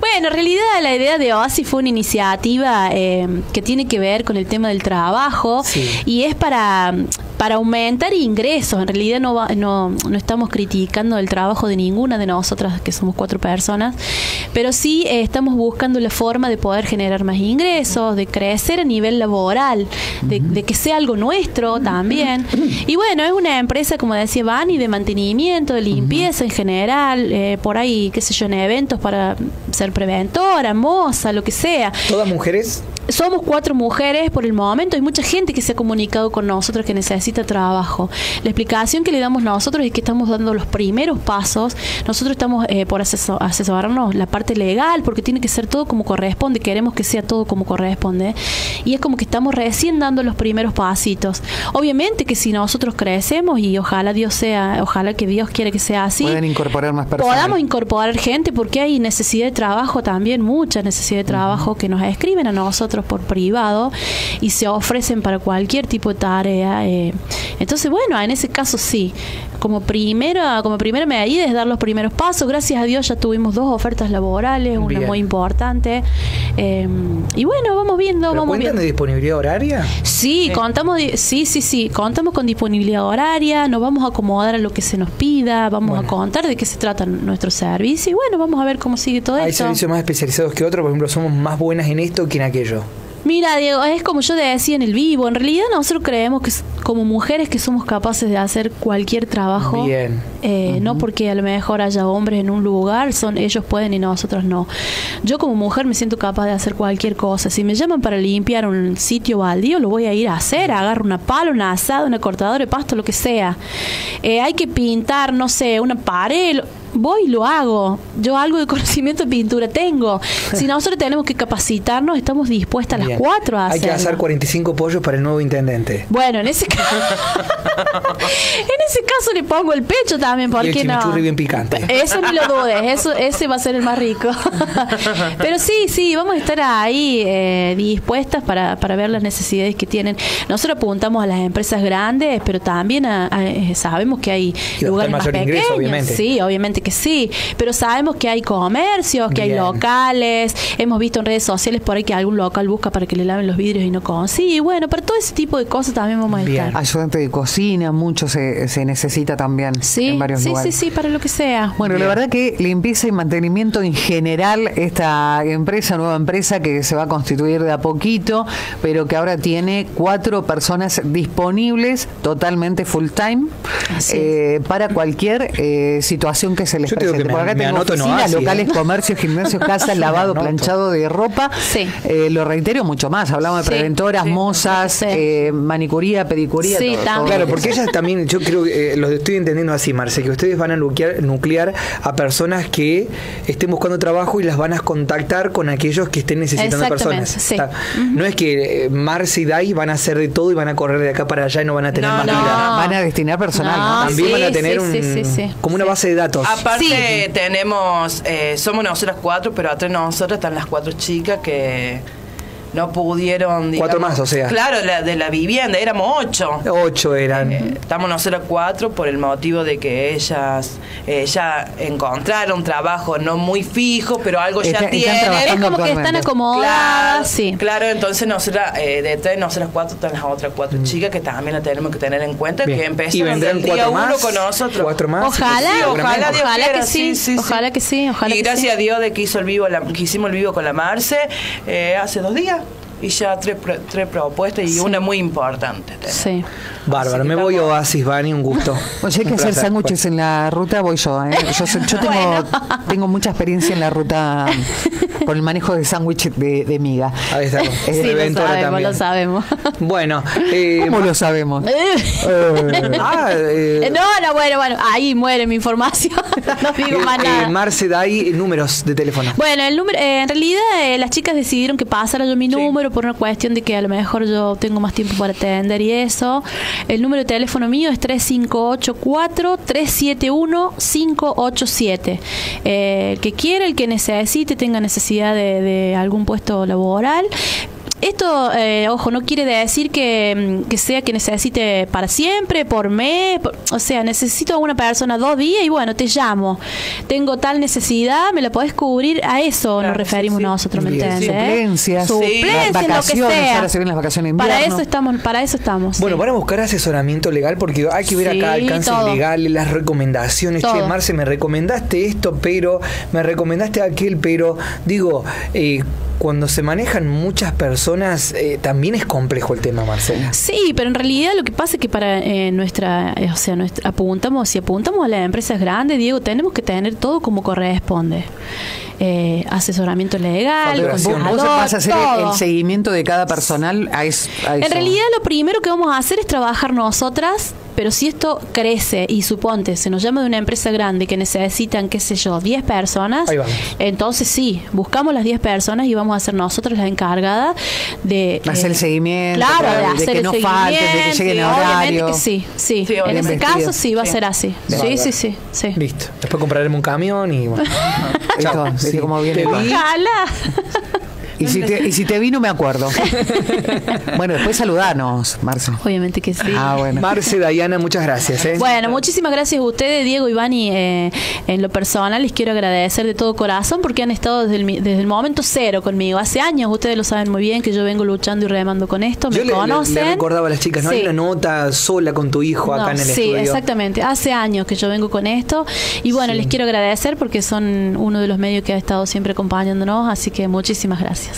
Bueno, en realidad la idea de Oasis fue una iniciativa eh, que tiene que ver con el tema del trabajo Sí. y es para, para aumentar ingresos. En realidad no, va- no, no estamos criticando el trabajo de ninguna de nosotras, que somos cuatro personas, pero sí eh, estamos buscando la forma de poder generar más ingresos, de crecer a nivel laboral, de, de que sea algo nuestro también. Y bueno, es una empresa, como decía Vani, de mantenimiento, de limpieza en general, eh, por ahí, qué sé yo, en eventos para ser preventora, moza, lo que sea. ¿Todas mujeres? Somos cuatro mujeres por el momento. Hay mucha gente que se ha comunicado con nosotros que necesita trabajo. La explicación que le damos nosotros es que estamos dando los primeros pasos. Nosotros estamos eh, por aseso- asesorarnos la parte legal porque tiene que ser todo como corresponde. Queremos que sea todo como corresponde. Y es como que estamos recién dando los primeros pasitos. Obviamente que si nosotros crecemos y ojalá Dios sea, ojalá que Dios quiera que sea así. Pueden incorporar más personas. Podamos incorporar gente porque hay necesidad de trabajo también, mucha necesidad de trabajo que nos escriben a nosotros por privado y se ofrecen para cualquier tipo de tarea. eh. Entonces, bueno, en ese caso sí. Como primera, como primera medida es dar los primeros pasos. Gracias a Dios ya tuvimos dos ofertas laborales, una Bien. muy importante. eh, y bueno, vamos viendo, ¿Pero vamos viendo. de disponibilidad horaria? Sí, contamos, sí, sí, sí, contamos con disponibilidad horaria, nos vamos a acomodar a lo que se nos pida, vamos Bueno. a contar de qué se trata nuestro servicio y bueno, vamos a ver cómo sigue todo Hay esto. servicios más especializados que otros, por ejemplo, somos más buenas en esto que en aquello. Mira, Diego, es como yo decía en el vivo, en realidad nosotros creemos que como mujeres que somos capaces de hacer cualquier trabajo. Bien. Eh, No porque a lo mejor haya hombres en un lugar, son ellos pueden y nosotros no. Yo como mujer me siento capaz de hacer cualquier cosa. Si me llaman para limpiar un sitio baldío, lo voy a ir a hacer. Agarro una pala, una asada, una cortadora de pasto, lo que sea. Eh, hay que pintar, no sé, una pared. Voy y lo hago. Yo algo de conocimiento de pintura tengo. Si nosotros tenemos que capacitarnos, estamos dispuestas a las cuatro a Hay que asar 45 pollos para el nuevo intendente. Bueno, en ese caso. en ese caso le pongo el pecho también, ¿por qué no? bien picante. Eso ni lo dudes, eso, ese va a ser el más rico. Pero sí, sí, vamos a estar ahí eh, dispuestas para, para ver las necesidades que tienen. Nosotros apuntamos a las empresas grandes, pero también a- a- eh, sabemos que hay Y lugares más pequeños. ingreso, obviamente. Sí, obviamente que sí. Pero sabemos que hay comercios, que hay locales. Hemos visto en redes sociales por ahí que algún local busca para que le laven los vidrios y no consigue. Bueno, para todo ese tipo de cosas también vamos a estar. Ayudante de cocina, mucho se, se necesita también Sí, en varios sí, lugares. sí, sí, para lo que sea. Bueno, Bien. la verdad que limpieza y mantenimiento en general, esta empresa, nueva empresa que se va a constituir de a poquito, pero que ahora tiene cuatro personas disponibles totalmente full time eh, para cualquier eh, situación que se les Yo te digo presente. que me- Por acá tengo oficinas, Oasis, locales, ¿eh? comercios, gimnasios, casas, lavado, anoto. planchado de ropa. Sí. Eh, lo reitero mucho más. Hablamos de Sí, preventoras, sí, mozas, sí. eh, manicuría, pedicuría. Sí, todo, todo Claro, porque ellas también, yo creo que eh, lo estoy entendiendo así, Marce, que ustedes van a nuclear, nuclear a personas que estén buscando trabajo y las van a contactar con aquellos que estén necesitando personas. sí. Está. No es que eh, Marce y Dai van a hacer de todo y van a correr de acá para allá y no van a tener No, más no. vida. Van a destinar personal. ¿no? No, También sí, van a tener sí, un, sí, sí, sí. como una base de datos. Aparte tenemos, eh, somos nosotras cuatro, pero atrás de nosotras están las cuatro chicas que no pudieron... Cuatro más, o sea. Claro, la, de la vivienda, éramos ocho. Ocho eran. Eh, estamos nosotras cuatro por el motivo de que ellas eh, ya encontraron trabajo no muy fijo, pero algo ya Está- tienen. Es como que están acomodadas, Claro, sí. claro, entonces nosotras, eh, detrás de nosotras cuatro están las otras cuatro chicas que también la tenemos que tener en cuenta, Bien. que ¿Y empezaron del día cuatro uno con nosotros. ¿Cuatro más? Ojalá, Sí, ojalá, Dios ojalá quiera, que sí, ojalá que sí, ojalá y que gracias sí. a Dios de que hizo el vivo, la- que hicimos el vivo con la Marce eh, hace dos días y ya tres, pro- tres propuestas y Sí. una muy importante. Sí. Bárbaro, me voy a Oasis, Vani, un gusto. Oye, hay que hacer sándwiches en la ruta, voy yo. ¿eh? Yo, soy- yo tengo, Bueno. tengo mucha experiencia en la ruta con el manejo de sándwich de, de miga. Ahí está. Eh, Sí, lo sabemos, también. lo sabemos. Bueno, eh, ¿Cómo lo sabemos? ah, eh, no, no, bueno, bueno, ahí muere mi información. no digo más eh, nada. Marce, Dai, números de teléfono. Bueno, el número, eh, en realidad eh, las chicas decidieron que pasara yo mi número por una cuestión de que a lo mejor yo tengo más tiempo para atender y eso. El número de teléfono mío es 3584-371-587. Eh, el que quiera, el que necesite, tenga necesidad de, de algún puesto laboral. Esto, eh, ojo, no quiere decir que, mm, que sea que necesite para siempre, por mes, por- o sea, necesito a una persona dos días y bueno, te llamo. Tengo tal necesidad, me la podés cubrir, a eso Claro, nos referimos sí, sí. nosotros, ¿me Bien. entiendes? Suplencias, Suplencias, lo que vacaciones, sea. ahora se vienen las vacaciones Para eso estamos, para eso estamos. Bueno, sí. van a buscar asesoramiento legal porque hay que ver Sí, acá alcances todo. legales, las recomendaciones. Che, Todo. Marce, me recomendaste esto, pero me recomendaste aquel, pero digo, eh, cuando se manejan muchas personas, eh, también es complejo el tema, Marcela. Sí, pero en realidad lo que pasa es que para eh, nuestra, eh, o sea, nuestra- apuntamos, si apuntamos a las empresas grandes, Diego, tenemos que tener todo como corresponde. Eh, asesoramiento legal. Vos, vas a hacer todo. el seguimiento de cada personal a, es- a eso. En realidad lo primero que vamos a hacer es trabajar nosotras, pero si esto crece y suponte, se nos llama de una empresa grande que necesitan, qué sé yo, 10 personas, Ahí vamos. entonces sí, buscamos las 10 personas y vamos a ser nosotras las encargadas de... Hacer el seguimiento, Claro, de- de, de hacer que el no falten, de que seguimiento, lleguen a obviamente horario. que sí, sí. Sí, en ese caso sí va a ser así. Sí, sí, sí, sí. Listo. Después compraremos un camión y bueno. Chao. ¿viste Sí. cómo viene? Ojalá. Y si, te, y si te vi, no me acuerdo. bueno, después saludanos, Marce. Obviamente que sí. Ah, bueno. Marce, Dayana, muchas gracias. ¿eh? Bueno, muchísimas gracias a ustedes, Diego, Iván, y eh, en lo personal les quiero agradecer de todo corazón porque han estado desde el, mi- desde el momento cero conmigo. Hace años, ustedes lo saben muy bien, que yo vengo luchando y remando con esto, me Yo le, le- conocen. le recordaba a las chicas, ¿no? Hay Sí. una nota sola con tu hijo acá No, en el sí, estudio. exactamente. Hace años que yo vengo con esto y bueno, Sí. les quiero agradecer porque son uno de los medios que ha estado siempre acompañándonos, así que muchísimas gracias.